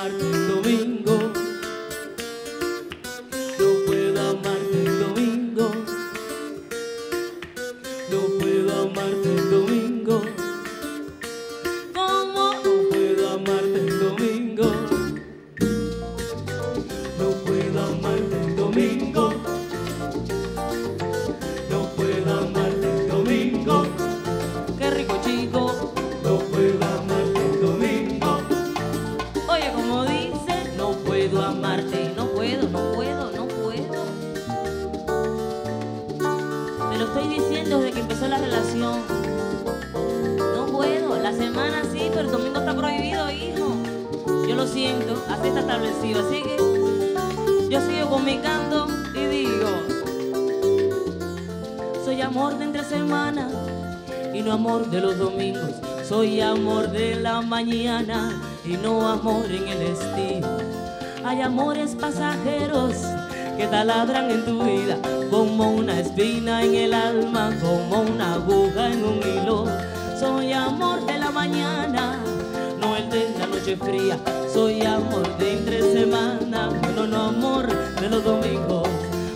amarte el domingo. La relación. No puedo. La semana sí, pero el domingo está prohibido, hijo. Yo lo siento, así está establecido. Así que yo sigo con mi canto y digo, soy amor de entre semana y no amor de los domingos. Soy amor de la mañana y no amor en el estilo. Hay amores pasajeros que taladran en tu vida como una espina en el alma, como una aguja en un hilo. Soy amor de la mañana, no el de la noche fría. Soy amor de entre semana, no, no amor de los domingos.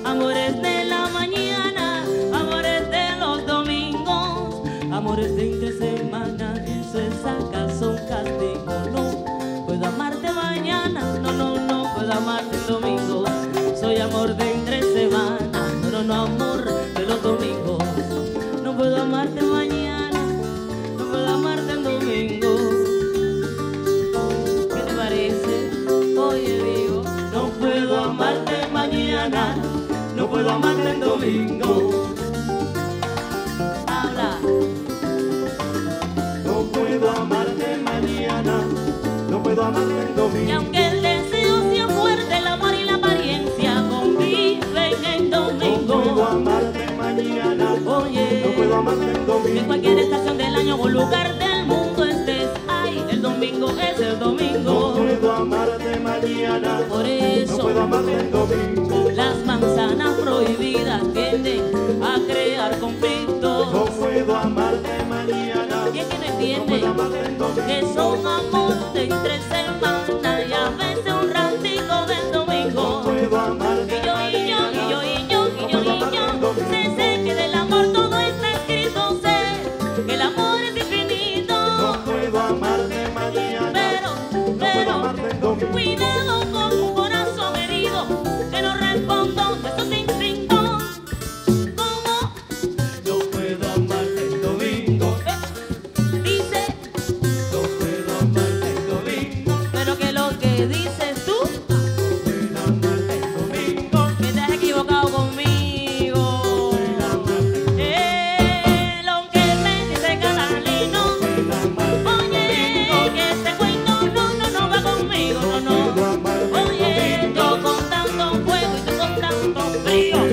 Amores de la mañana, amores de los domingos, amores de entre semana, eso es acaso un castigo. No puedo amarte mañana, no, no, no puedo amarte el domingo. Amor de entre semana, no, no, no amor de los domingos. No puedo amarte mañana, no puedo amarte el domingo. ¿Qué te parece? Oye, digo, no puedo amarte mañana, no puedo amarte el domingo. Habla. No puedo amarte mañana, no puedo amarte el Y domingo. Las manzanas prohibidas tienden a crear conflictos. No puedo amarte mañana. ¿Quién entiende? Oh.